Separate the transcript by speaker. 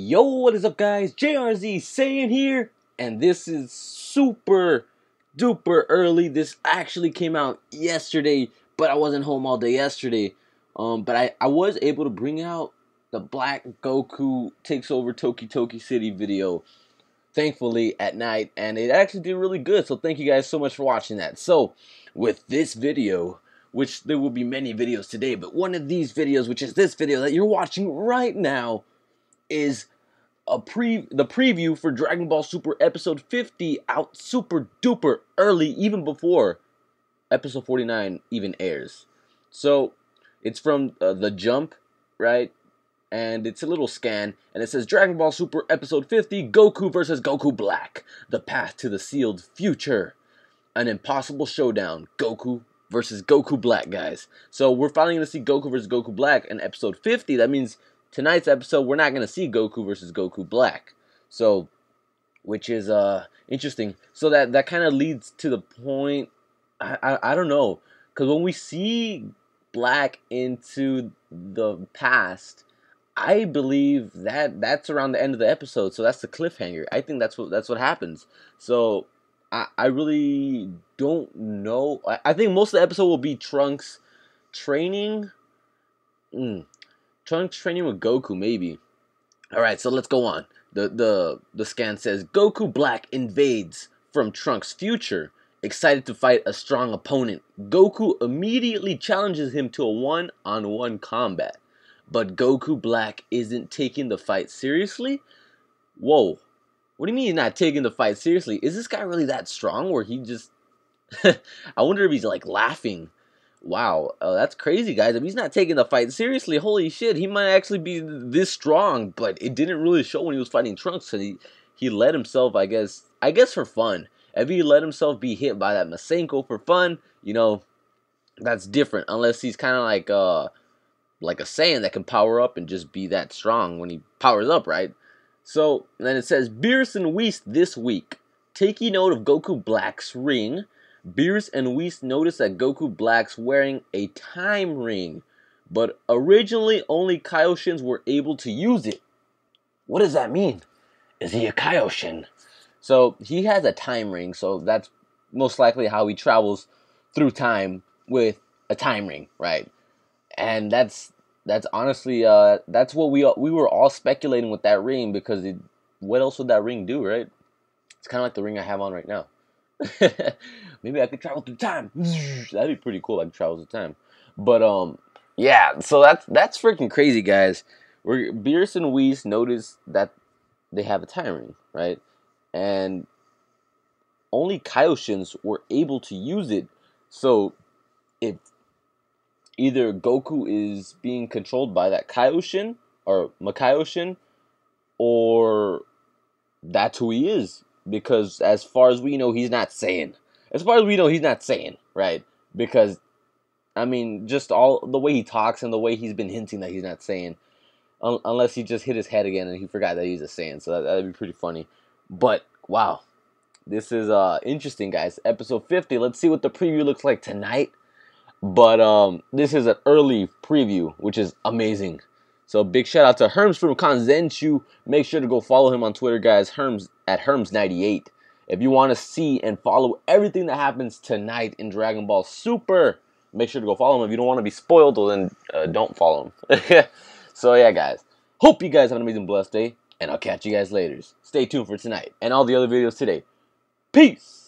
Speaker 1: Yo, what is up, guys? JRZ Saiyan here, and this is super duper early. This actually came out yesterday, but I wasn't home all day yesterday. Um, but I, I was able to bring out the Black Goku takes over Toki Toki City video, thankfully, at night, and it actually did really good. So thank you guys so much for watching that. So, with this video, which there will be many videos today, but one of these videos, which is this video that you're watching right now, is a pre the preview for Dragon Ball Super episode 50 out super duper early even before episode 49 even airs. So, it's from uh, The Jump, right? And it's a little scan and it says Dragon Ball Super episode 50 Goku versus Goku Black: The Path to the Sealed Future. An impossible showdown. Goku versus Goku Black, guys. So, we're finally to see Goku versus Goku Black in episode 50. That means tonight's episode we're not going to see Goku versus Goku Black. So which is uh interesting. So that that kind of leads to the point I I, I don't know cuz when we see Black into the past I believe that that's around the end of the episode, so that's the cliffhanger. I think that's what that's what happens. So I I really don't know. I, I think most of the episode will be Trunks training. Mm, Trunks training with Goku, maybe. All right, so let's go on. The the the scan says Goku Black invades from Trunks' future, excited to fight a strong opponent. Goku immediately challenges him to a one-on-one combat, but Goku Black isn't taking the fight seriously. Whoa, what do you mean he's not taking the fight seriously? Is this guy really that strong? Where he just, I wonder if he's like laughing wow, uh, that's crazy, guys. If he's not taking the fight seriously, holy shit, he might actually be this strong. But it didn't really show when he was fighting Trunks. And he he let himself, I guess, I guess for fun. If he let himself be hit by that Masenko for fun, you know, that's different. Unless he's kind of like uh like a Saiyan that can power up and just be that strong when he powers up, right? So then it says Beerus and Whis this week. Taking note of Goku Black's ring Beerus and Whis notice that Goku Black's wearing a time ring, but originally only Kaioshins were able to use it. What does that mean? Is he a Kaioshin? So he has a time ring, so that's most likely how he travels through time with a time ring, right? And that's that's honestly uh that's what we we were all speculating with that ring because it, what else would that ring do, right? It's kind of like the ring I have on right now. maybe I could travel through time. That'd be pretty cool. I could travel through time. But um, yeah. So that's that's freaking crazy, guys. Where Beerus and Whis notice that they have a time ring, right? And only Kaioshins were able to use it. So if either Goku is being controlled by that Kaioshin or Makaioshin, or that's who he is. Because as far as we know, he's not Saiyan. as far as we know, he's not Saiyan right? Because, I mean, just all the way he talks and the way he's been hinting that he's not Saiyan, un- unless he just hit his head again and he forgot that he's a Saiyan. So that, that'd be pretty funny. But wow, this is uh interesting, guys. Episode 50. Let's see what the preview looks like tonight. But um, this is an early preview, which is amazing. So big shout out to Herms from Kanzenshuu. Make sure to go follow him on Twitter, guys. Herms at Herms98. If you want to see and follow everything that happens tonight in Dragon Ball Super, make sure to go follow him. If you don't want to be spoiled, well then uh, don't follow him. so yeah, guys. Hope you guys have an amazing blessed day, and I'll catch you guys later. Stay tuned for tonight and all the other videos today. Peace!